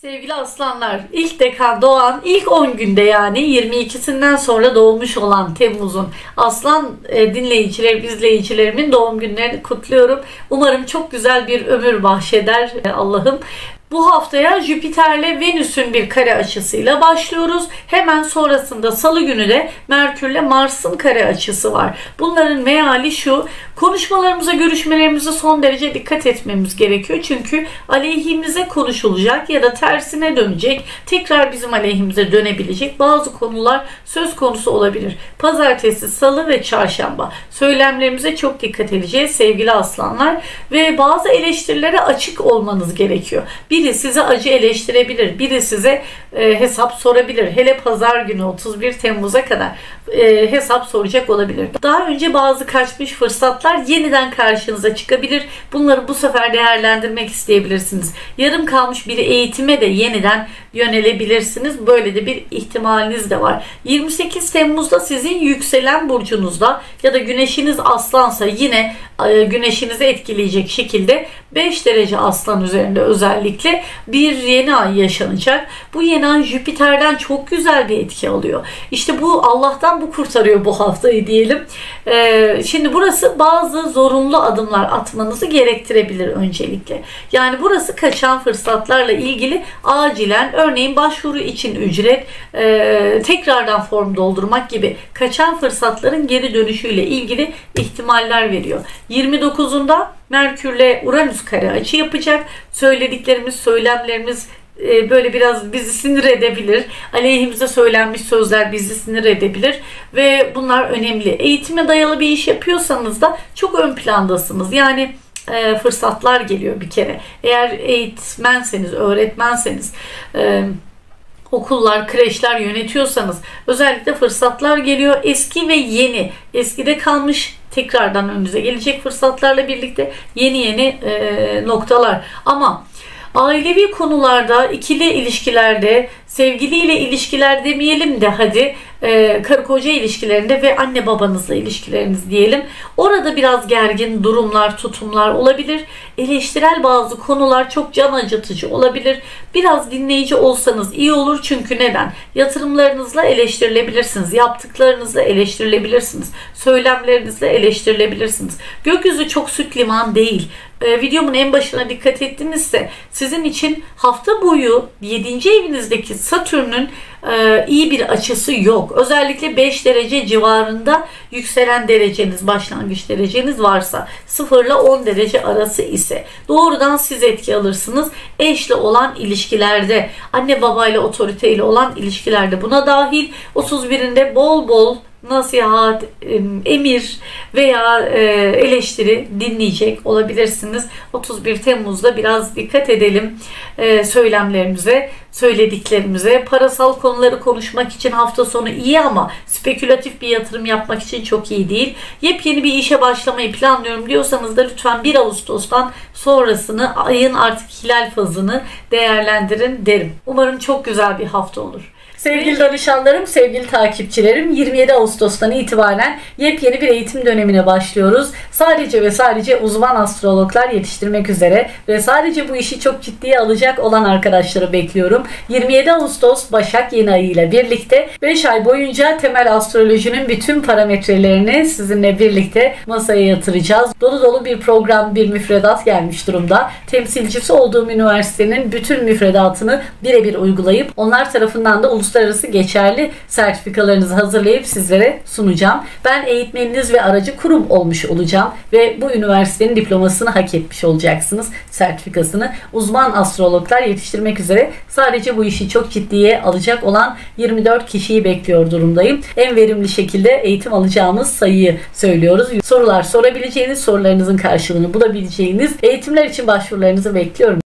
Sevgili aslanlar, ilk dekan doğan ilk 10 günde yani 22'sinden sonra doğmuş olan Temmuz'un aslan e, dinleyiciler, izleyicilerimin doğum günlerini kutluyorum. Umarım çok güzel bir ömür bahşeder e, Allah'ım. Bu haftaya Jüpiter'le Venüs'ün bir kare açısıyla başlıyoruz. Hemen sonrasında salı günü de Merkür'le Mars'ın kare açısı var. Bunların meali şu. Konuşmalarımıza, görüşmelerimize son derece dikkat etmemiz gerekiyor. Çünkü aleyhimize konuşulacak ya da tersine dönecek, tekrar bizim aleyhimize dönebilecek bazı konular söz konusu olabilir. Pazartesi, salı ve çarşamba söylemlerimize çok dikkat edeceğiz sevgili aslanlar ve bazı eleştirilere açık olmanız gerekiyor. Bir biri size acı eleştirebilir, biri size e, hesap sorabilir. Hele pazar günü 31 Temmuz'a kadar e, hesap soracak olabilir. Daha önce bazı kaçmış fırsatlar yeniden karşınıza çıkabilir. Bunları bu sefer değerlendirmek isteyebilirsiniz. Yarım kalmış bir eğitime de yeniden yönelebilirsiniz. Böyle de bir ihtimaliniz de var. 28 Temmuz'da sizin yükselen burcunuzda ya da güneşiniz aslansa yine e, güneşinizi etkileyecek şekilde 5 derece aslan üzerinde özellikle bir yeni ay yaşanacak. Bu yeni ay Jüpiter'den çok güzel bir etki alıyor. İşte bu Allah'tan bu kurtarıyor bu haftayı diyelim. E, şimdi burası bazı zorunlu adımlar atmanızı gerektirebilir öncelikle. Yani burası kaçan fırsatlarla ilgili acilen örneğin başvuru için ücret, e, tekrardan form doldurmak gibi kaçan fırsatların geri dönüşüyle ilgili ihtimaller veriyor. 29'unda Merkürle Uranüs kare açı yapacak. Söylediklerimiz, söylemlerimiz e, böyle biraz bizi sinir edebilir. Aleyhimize söylenmiş sözler bizi sinir edebilir ve bunlar önemli. Eğitime dayalı bir iş yapıyorsanız da çok ön plandasınız. Yani e, fırsatlar geliyor bir kere. Eğer eğitmenseniz, öğretmenseniz, e, okullar, kreşler yönetiyorsanız özellikle fırsatlar geliyor. Eski ve yeni, eskide kalmış tekrardan önünüze gelecek fırsatlarla birlikte yeni yeni e, noktalar. Ama ailevi konularda, ikili ilişkilerde, sevgiliyle ilişkiler demeyelim de hadi e, karı koca ilişkilerinde ve anne babanızla ilişkileriniz diyelim. Orada biraz gergin durumlar, tutumlar olabilir. Eleştirel bazı konular çok can acıtıcı olabilir. Biraz dinleyici olsanız iyi olur çünkü neden? Yatırımlarınızla eleştirilebilirsiniz. Yaptıklarınızla eleştirilebilirsiniz. Söylemlerinizle eleştirilebilirsiniz. Gökyüzü çok süt liman değil. Ee, videomun en başına dikkat ettinizse sizin için hafta boyu 7. evinizdeki Satürn'ün e, iyi bir açısı yok. Özellikle 5 derece civarında yükselen dereceniz, başlangıç dereceniz varsa 0 ile 10 derece arası ise doğrudan siz etki alırsınız. Eşle olan ilişkilerde, anne babayla otoriteyle olan ilişkilerde buna dahil 31'inde bol bol nasihat, emir veya e, eleştiri dinleyecek olabilirsiniz. 31 Temmuz'da biraz dikkat edelim e, söylemlerimize, söylediklerimize. Parasal konuları konuşmak için hafta sonu iyi ama spekülatif bir yatırım yapmak için çok iyi değil. Yepyeni bir işe başlamayı planlıyorum diyorsanız da lütfen 1 Ağustos'tan sonrasını ayın artık hilal fazını değerlendirin derim. Umarım çok güzel bir hafta olur. Sevgili danışanlarım, sevgili takipçilerim 27 Ağustos'tan itibaren yepyeni bir eğitim dönemine başlıyoruz. Sadece ve sadece uzman astrologlar yetiştirmek üzere ve sadece bu işi çok ciddiye alacak olan arkadaşları bekliyorum. 27 Ağustos Başak yeni ayı ile birlikte 5 ay boyunca temel astrolojinin bütün parametrelerini sizinle birlikte masaya yatıracağız. Dolu dolu bir program, bir müfredat gelmiş durumda. Temsilcisi olduğum üniversitenin bütün müfredatını birebir uygulayıp onlar tarafından da uluslararası uluslararası geçerli sertifikalarınızı hazırlayıp sizlere sunacağım. Ben eğitmeniniz ve aracı kurum olmuş olacağım ve bu üniversitenin diplomasını hak etmiş olacaksınız. Sertifikasını uzman astrologlar yetiştirmek üzere sadece bu işi çok ciddiye alacak olan 24 kişiyi bekliyor durumdayım. En verimli şekilde eğitim alacağımız sayıyı söylüyoruz. Sorular sorabileceğiniz, sorularınızın karşılığını bulabileceğiniz eğitimler için başvurularınızı bekliyorum.